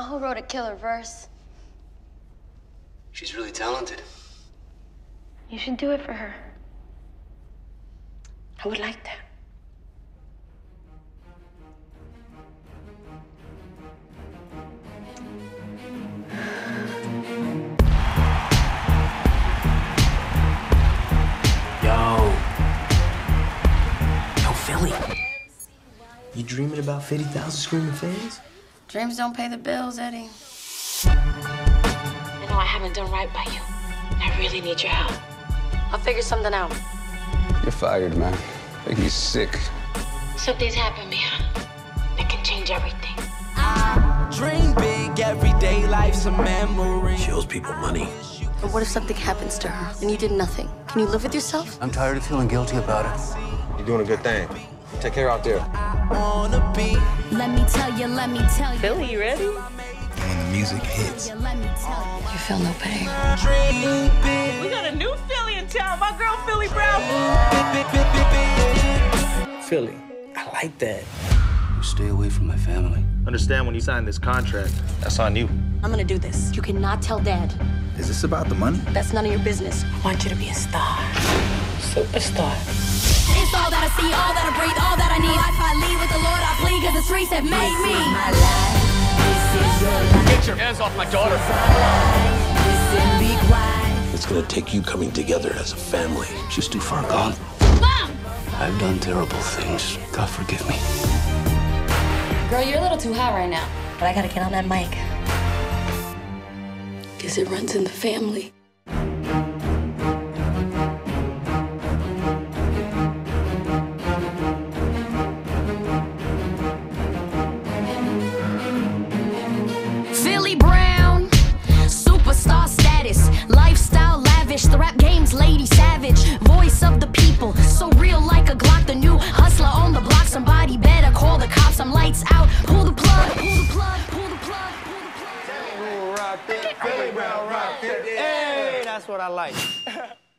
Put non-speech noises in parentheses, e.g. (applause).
Majo wrote a killer verse. She's really talented. You should do it for her. I would like that. Yo. Yo, Filly. You dreaming about 50,000 screaming fans? Dreams don't pay the bills, Eddie. I know I haven't done right by you. I really need your help. I'll figure something out. You're fired, man. Make me sick. Something's happened, Mia. That can change everything. Dream big, everyday life's a memory. She owes people money. But what if something happens to her and you did nothing? Can you live with yourself? I'm tired of feeling guilty about it. You're doing a good thing. Take care out there. Wanna be Let me tell you, let me tell you. Billy, you ready? When the music hits, Let me tell you. You feel no pain. We got a new Filly in town. My girl Filly Brown. Filly, I like that. You stay away from my family. Understand when you sign this contract, that's on you. I'm gonna do this. You cannot tell Dad. Is this about the money? That's none of your business. I want you to be a star. Superstar. It's all that I see, all that I breathe, all that I need. Life I lead with the Lord I plead, cause the streets have made me. My life, this is your life. Get your hands off my daughter. Listen, be quiet. It's gonna take you coming together as a family. She's too far gone. Mom! I've done terrible things. God forgive me. Girl, you're a little too hot right now. But I gotta get on that mic. Cause it runs in the family. Lady savage, voice of the people, so real like a Glock, the new hustler on the block. Somebody better call the cops. I'm lights out, pull the plug, pull the plug, pull the plug, pull the plug. Filly Brown rock. Hey, that's what I like. (laughs)